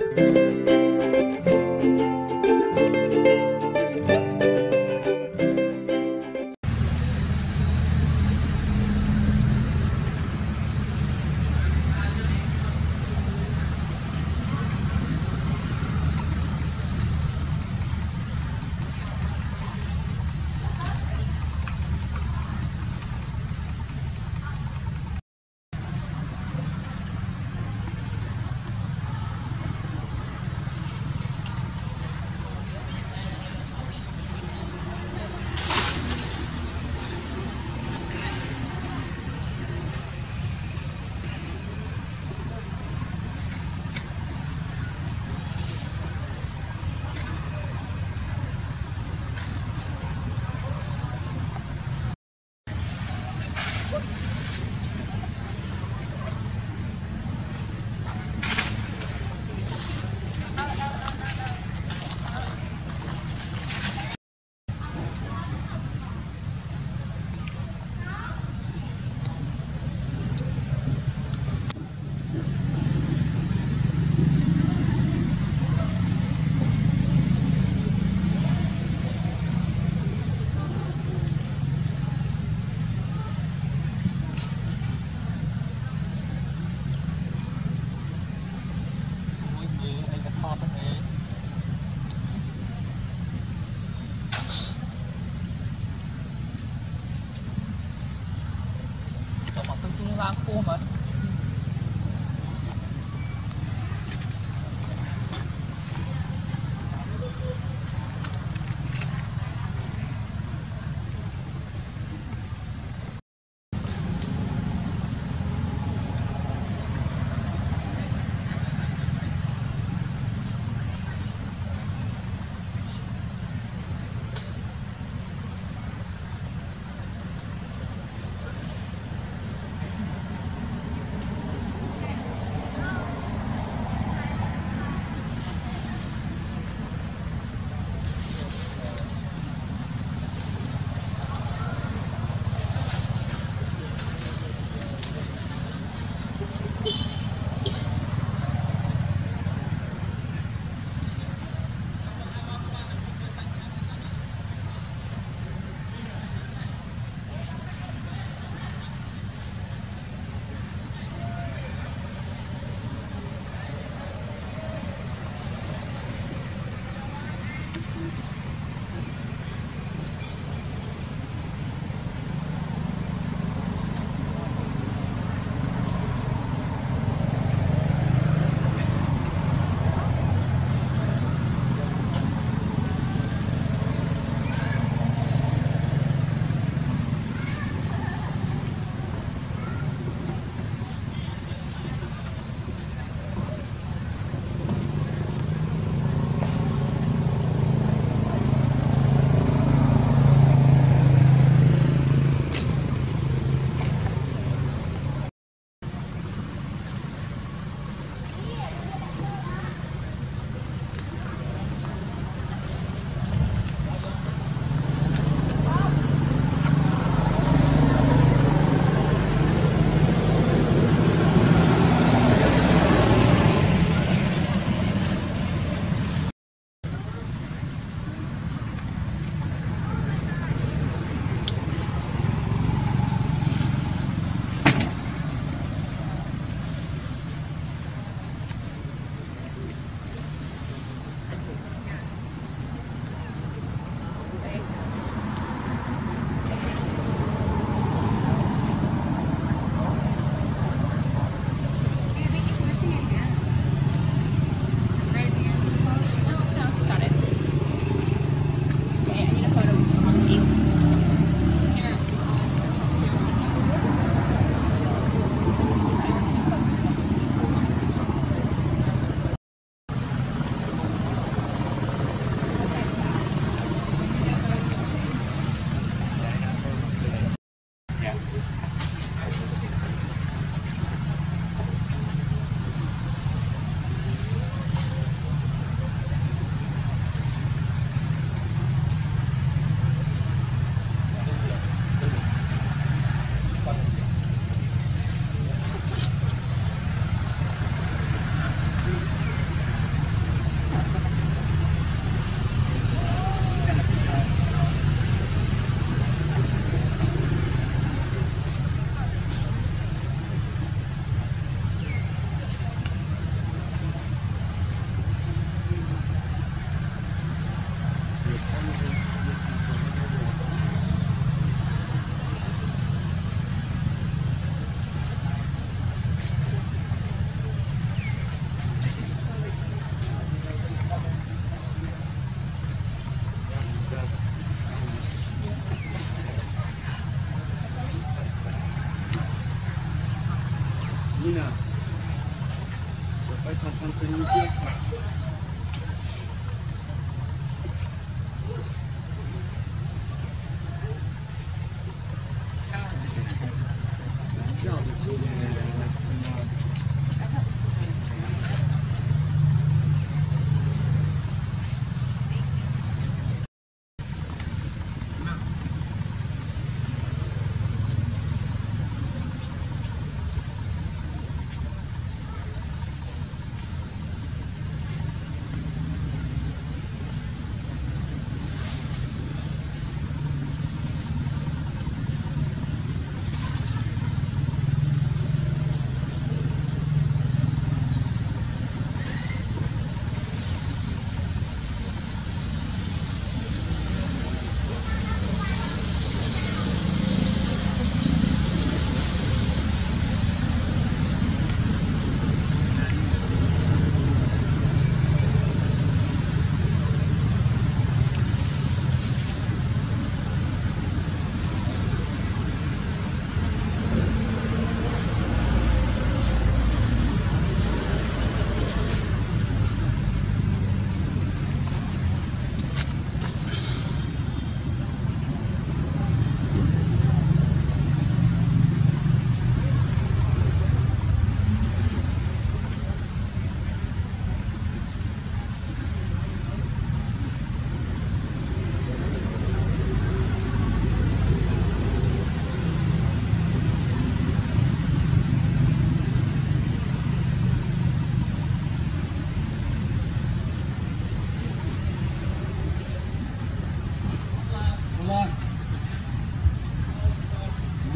Música uma curva Je vois pas, ils en train de se niquer.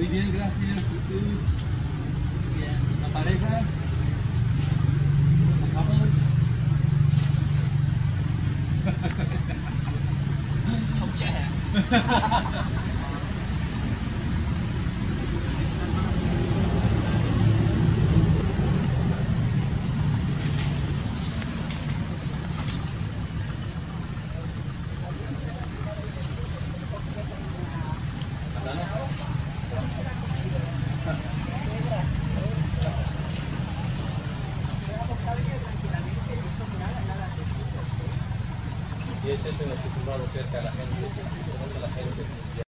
Muy bien, gracias. Bien. ¿La pareja? ¿La couple? Không chạy Y es eso en lo que sumado cerca a la gente, a la gente.